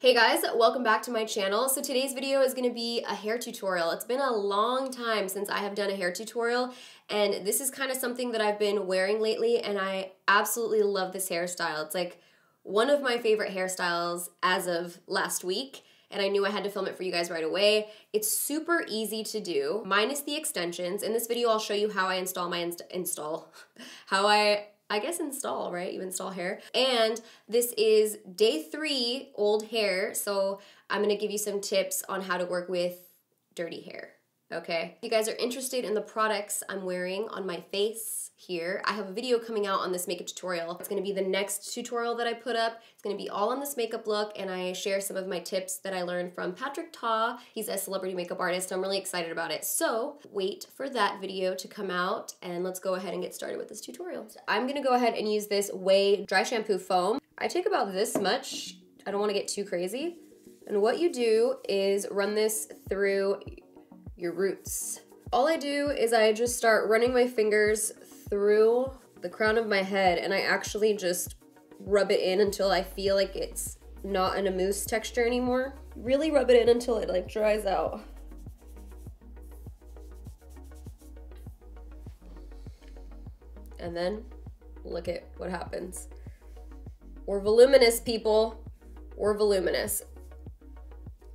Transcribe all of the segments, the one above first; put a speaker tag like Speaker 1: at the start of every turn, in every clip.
Speaker 1: Hey guys, welcome back to my channel. So today's video is gonna be a hair tutorial. It's been a long time since I have done a hair tutorial and this is kind of something that I've been wearing lately and I absolutely love this hairstyle. It's like one of my favorite hairstyles as of last week and I knew I had to film it for you guys right away. It's super easy to do, minus the extensions. In this video, I'll show you how I install my inst install, how I I guess install, right? You install hair. And this is day three old hair. So I'm gonna give you some tips on how to work with dirty hair. Okay. If you guys are interested in the products I'm wearing on my face, here. I have a video coming out on this makeup tutorial. It's gonna be the next tutorial that I put up. It's gonna be all on this makeup look and I share some of my tips that I learned from Patrick Ta. He's a celebrity makeup artist. I'm really excited about it. So wait for that video to come out and let's go ahead and get started with this tutorial. I'm gonna go ahead and use this Ouai Dry Shampoo Foam. I take about this much. I don't wanna get too crazy. And what you do is run this through your roots. All I do is I just start running my fingers through the crown of my head and I actually just rub it in until I feel like it's not in a mousse texture anymore. Really rub it in until it like dries out. And then look at what happens. We're voluminous, people. We're voluminous.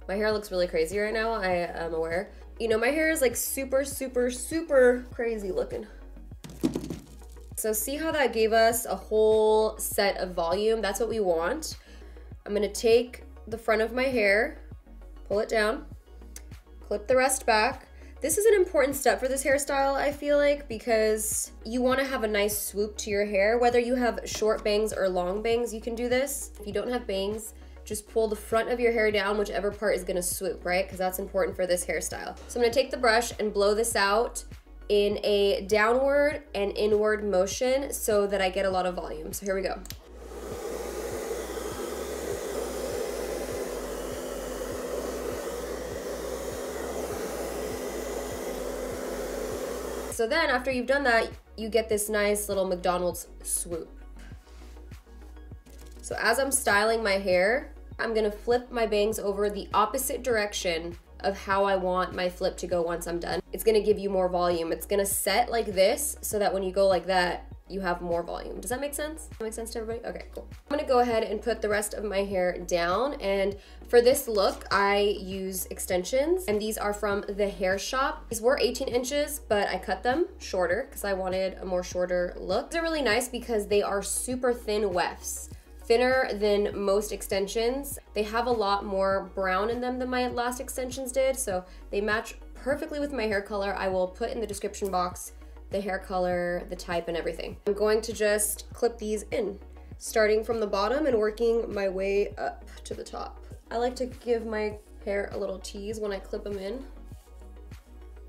Speaker 1: My hair looks really crazy right now, I am aware. You know, my hair is like super, super, super crazy looking. So see how that gave us a whole set of volume? That's what we want. I'm gonna take the front of my hair, pull it down, clip the rest back. This is an important step for this hairstyle, I feel like, because you wanna have a nice swoop to your hair. Whether you have short bangs or long bangs, you can do this. If you don't have bangs, just pull the front of your hair down, whichever part is gonna swoop, right? Because that's important for this hairstyle. So I'm gonna take the brush and blow this out in a downward and inward motion so that I get a lot of volume. So here we go. So then after you've done that, you get this nice little McDonald's swoop. So as I'm styling my hair, I'm gonna flip my bangs over the opposite direction of how I want my flip to go once I'm done. It's gonna give you more volume. It's gonna set like this so that when you go like that, you have more volume. Does that make sense? That make sense to everybody? Okay, cool. I'm gonna go ahead and put the rest of my hair down. And for this look, I use extensions and these are from The Hair Shop. These were 18 inches, but I cut them shorter because I wanted a more shorter look. They're really nice because they are super thin wefts thinner than most extensions. They have a lot more brown in them than my last extensions did, so they match perfectly with my hair color. I will put in the description box the hair color, the type, and everything. I'm going to just clip these in, starting from the bottom and working my way up to the top. I like to give my hair a little tease when I clip them in.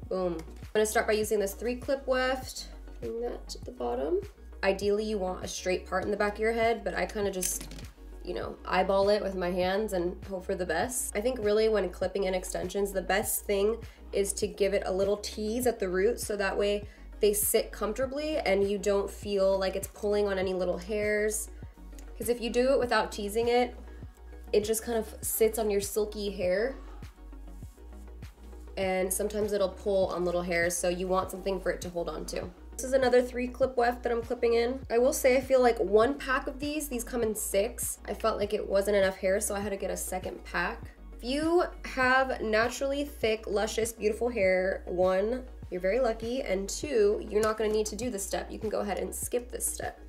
Speaker 1: Boom. I'm gonna start by using this three clip weft, bring that to the bottom. Ideally, you want a straight part in the back of your head, but I kind of just, you know, eyeball it with my hands and hope for the best. I think really when clipping in extensions, the best thing is to give it a little tease at the root so that way they sit comfortably and you don't feel like it's pulling on any little hairs. Because if you do it without teasing it, it just kind of sits on your silky hair and sometimes it'll pull on little hairs so you want something for it to hold on to. This is another three clip weft that I'm clipping in. I will say I feel like one pack of these, these come in six. I felt like it wasn't enough hair, so I had to get a second pack. If you have naturally thick, luscious, beautiful hair, one, you're very lucky, and two, you're not gonna need to do this step. You can go ahead and skip this step.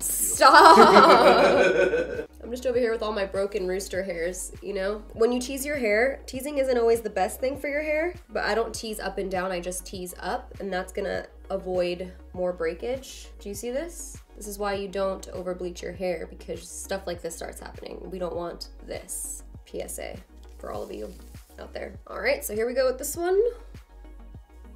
Speaker 1: Stop! I'm just over here with all my broken rooster hairs, you know? When you tease your hair, teasing isn't always the best thing for your hair, but I don't tease up and down, I just tease up, and that's gonna avoid more breakage. Do you see this? This is why you don't over bleach your hair because stuff like this starts happening. We don't want this. PSA for all of you out there. All right, so here we go with this one.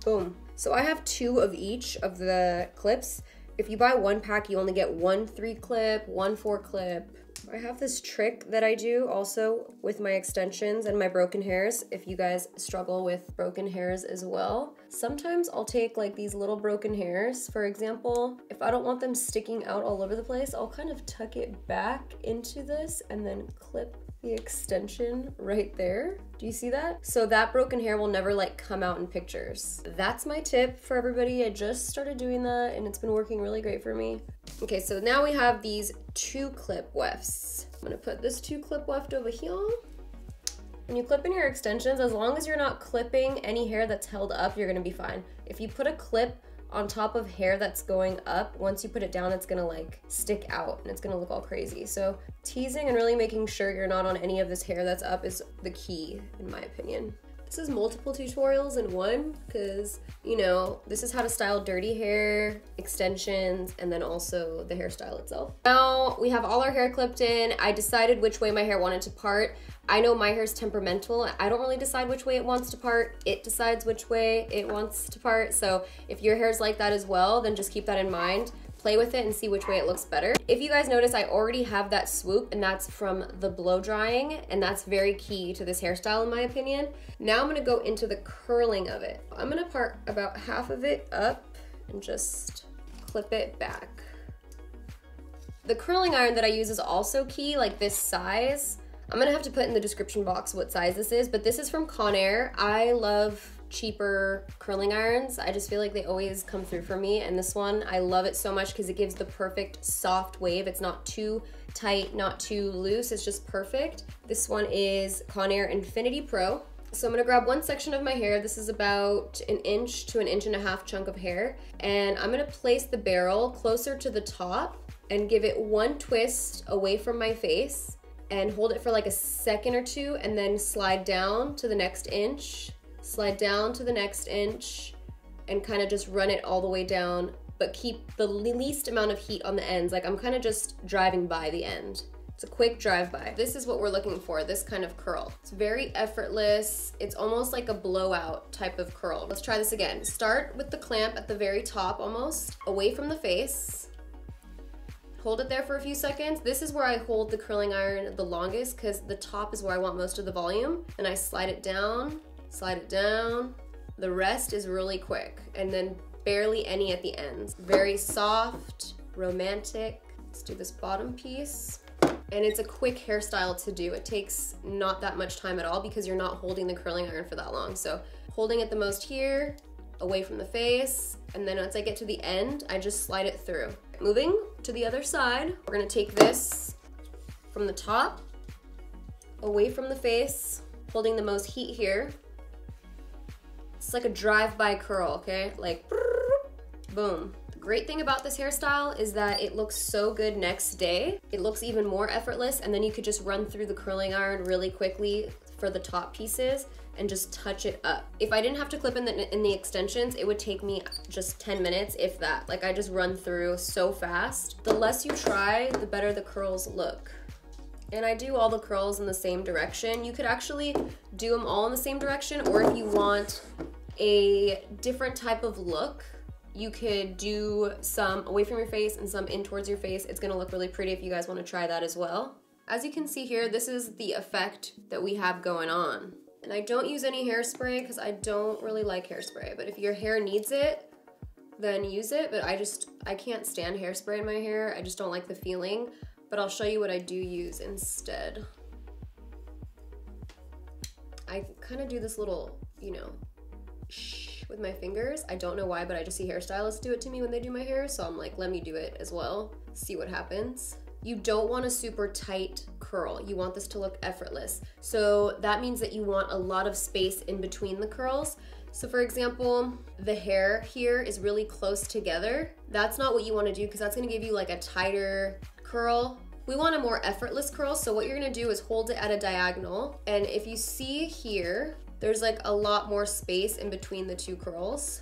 Speaker 1: Boom. So I have two of each of the clips. If you buy one pack, you only get one three clip, one four clip. I have this trick that I do also with my extensions and my broken hairs. If you guys struggle with broken hairs as well, sometimes I'll take like these little broken hairs. For example, if I don't want them sticking out all over the place, I'll kind of tuck it back into this and then clip the extension right there. Do you see that? So that broken hair will never like come out in pictures. That's my tip for everybody. I just started doing that and it's been working really great for me. Okay, so now we have these two clip wefts. I'm gonna put this two clip weft over here. When you clip in your extensions, as long as you're not clipping any hair that's held up, you're gonna be fine. If you put a clip on top of hair that's going up, once you put it down, it's gonna like stick out and it's gonna look all crazy. So teasing and really making sure you're not on any of this hair that's up is the key, in my opinion. This is multiple tutorials in one because, you know, this is how to style dirty hair, extensions, and then also the hairstyle itself. Now we have all our hair clipped in. I decided which way my hair wanted to part. I know my hair is temperamental. I don't really decide which way it wants to part. It decides which way it wants to part. So if your hair is like that as well, then just keep that in mind play with it and see which way it looks better. If you guys notice, I already have that swoop and that's from the blow drying and that's very key to this hairstyle in my opinion. Now I'm gonna go into the curling of it. I'm gonna part about half of it up and just clip it back. The curling iron that I use is also key, like this size. I'm gonna have to put in the description box what size this is, but this is from Conair. I love cheaper curling irons. I just feel like they always come through for me. And this one, I love it so much because it gives the perfect soft wave. It's not too tight, not too loose. It's just perfect. This one is Conair Infiniti Pro. So I'm gonna grab one section of my hair. This is about an inch to an inch and a half chunk of hair. And I'm gonna place the barrel closer to the top and give it one twist away from my face and hold it for like a second or two and then slide down to the next inch slide down to the next inch and kind of just run it all the way down, but keep the least amount of heat on the ends. Like I'm kind of just driving by the end. It's a quick drive-by. This is what we're looking for, this kind of curl. It's very effortless. It's almost like a blowout type of curl. Let's try this again. Start with the clamp at the very top almost, away from the face. Hold it there for a few seconds. This is where I hold the curling iron the longest because the top is where I want most of the volume. And I slide it down slide it down. The rest is really quick and then barely any at the ends. Very soft, romantic. Let's do this bottom piece. And it's a quick hairstyle to do. It takes not that much time at all because you're not holding the curling iron for that long. So holding it the most here, away from the face, and then once I get to the end, I just slide it through. Moving to the other side, we're gonna take this from the top, away from the face, holding the most heat here, it's like a drive-by curl, okay? Like, boom. The great thing about this hairstyle is that it looks so good next day. It looks even more effortless, and then you could just run through the curling iron really quickly for the top pieces and just touch it up. If I didn't have to clip in the, in the extensions, it would take me just 10 minutes, if that. Like I just run through so fast. The less you try, the better the curls look and I do all the curls in the same direction. You could actually do them all in the same direction, or if you want a different type of look, you could do some away from your face and some in towards your face. It's gonna look really pretty if you guys wanna try that as well. As you can see here, this is the effect that we have going on. And I don't use any hairspray because I don't really like hairspray, but if your hair needs it, then use it, but I just, I can't stand hairspray in my hair. I just don't like the feeling, but I'll show you what I do use instead. I kind of do this little, you know, shh with my fingers. I don't know why, but I just see hairstylists do it to me when they do my hair. So I'm like, let me do it as well. See what happens. You don't want a super tight curl. You want this to look effortless. So that means that you want a lot of space in between the curls. So for example, the hair here is really close together. That's not what you wanna do because that's gonna give you like a tighter curl. We want a more effortless curl. So what you're gonna do is hold it at a diagonal. And if you see here, there's like a lot more space in between the two curls.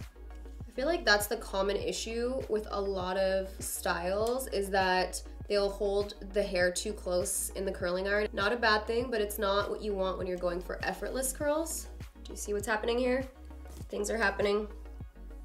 Speaker 1: I feel like that's the common issue with a lot of styles is that they'll hold the hair too close in the curling iron. Not a bad thing, but it's not what you want when you're going for effortless curls. Do you see what's happening here? Things are happening,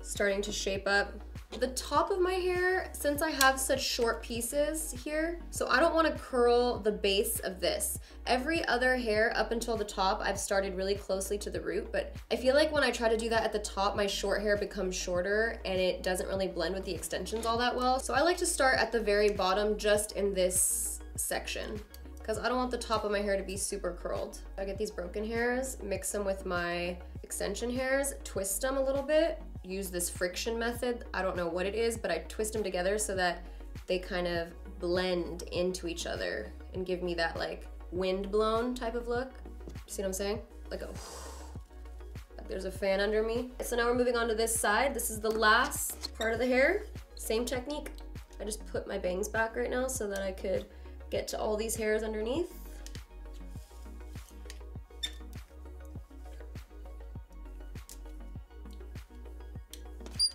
Speaker 1: starting to shape up. The top of my hair, since I have such short pieces here, so I don't wanna curl the base of this. Every other hair up until the top, I've started really closely to the root, but I feel like when I try to do that at the top, my short hair becomes shorter and it doesn't really blend with the extensions all that well. So I like to start at the very bottom just in this section. because I don't want the top of my hair to be super curled. I get these broken hairs, mix them with my extension hairs, twist them a little bit, use this friction method. I don't know what it is, but I twist them together so that they kind of blend into each other and give me that like wind blown type of look. See what I'm saying? Like a like there's a fan under me. So now we're moving on to this side. This is the last part of the hair. Same technique. I just put my bangs back right now so that I could get to all these hairs underneath.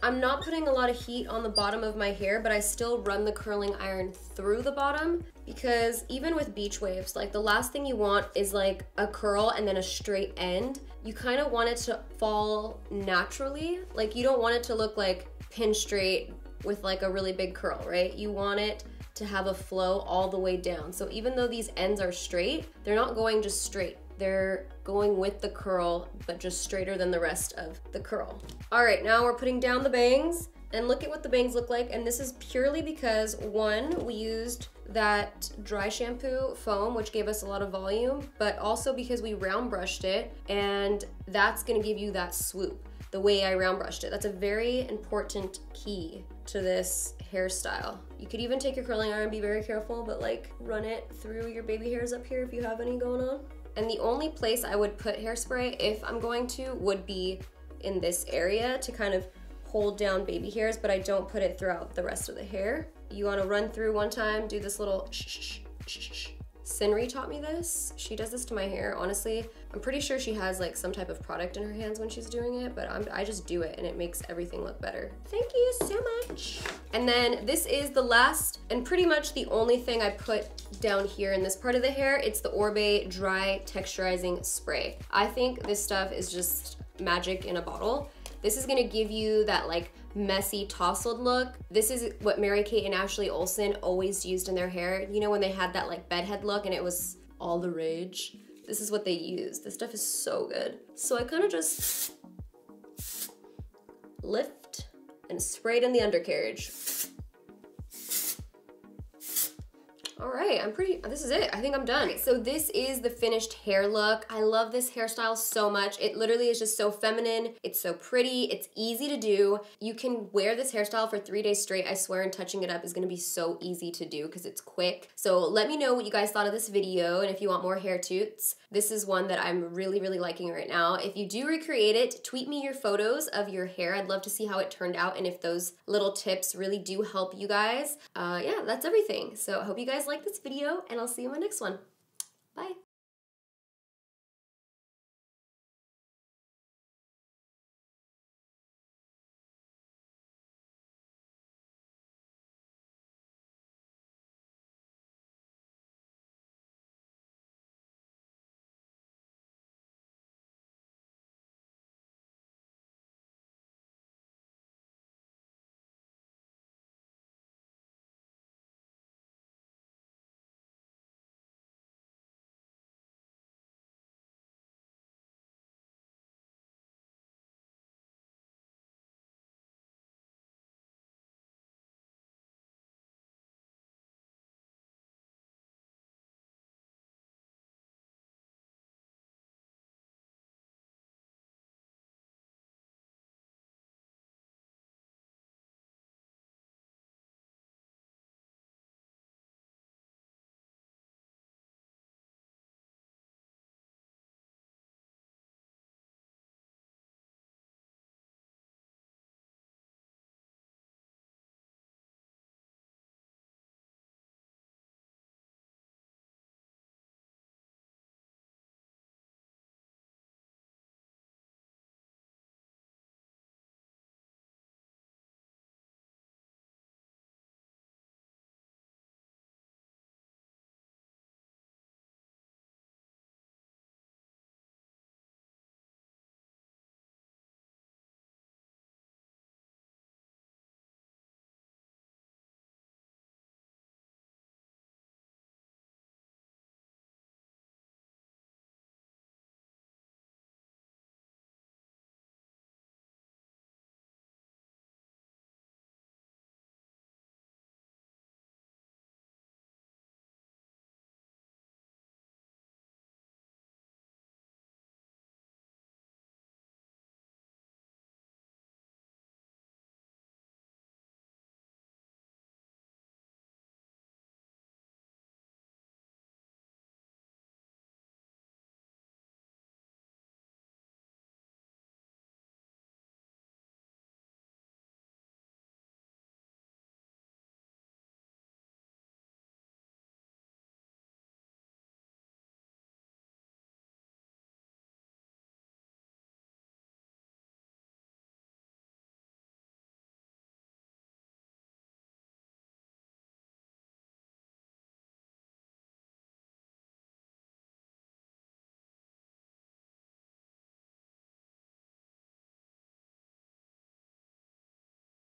Speaker 1: I'm not putting a lot of heat on the bottom of my hair, but I still run the curling iron through the bottom because even with beach waves, like the last thing you want is like a curl and then a straight end. You kind of want it to fall naturally. Like you don't want it to look like pin straight with like a really big curl, right? You want it to have a flow all the way down. So even though these ends are straight, they're not going just straight. They're going with the curl, but just straighter than the rest of the curl. All right, now we're putting down the bangs and look at what the bangs look like. And this is purely because one, we used that dry shampoo foam, which gave us a lot of volume, but also because we round brushed it and that's gonna give you that swoop the way I round brushed it. That's a very important key to this hairstyle. You could even take your curling iron, be very careful, but like run it through your baby hairs up here if you have any going on. And the only place I would put hairspray, if I'm going to, would be in this area to kind of hold down baby hairs, but I don't put it throughout the rest of the hair. You wanna run through one time, do this little shh, shh, shh, shh, Sinri taught me this. She does this to my hair. Honestly, I'm pretty sure she has like some type of product in her hands when she's doing it, but I'm, I just do it and it makes everything look better. Thank you so much. And then this is the last and pretty much the only thing I put down here in this part of the hair. It's the Oribe Dry Texturizing Spray. I think this stuff is just magic in a bottle. This is gonna give you that like messy tousled look. This is what Mary-Kate and Ashley Olsen always used in their hair. You know when they had that like bedhead look and it was all the rage? This is what they use. This stuff is so good. So I kind of just lift and spray it in the undercarriage. All right, I'm pretty, this is it. I think I'm done. So this is the finished hair look. I love this hairstyle so much. It literally is just so feminine. It's so pretty. It's easy to do. You can wear this hairstyle for three days straight. I swear and touching it up is gonna be so easy to do because it's quick. So let me know what you guys thought of this video and if you want more hair toots. This is one that I'm really, really liking right now. If you do recreate it, tweet me your photos of your hair. I'd love to see how it turned out and if those little tips really do help you guys. Uh, yeah, that's everything. So I hope you guys like this video and I'll see you in my next one.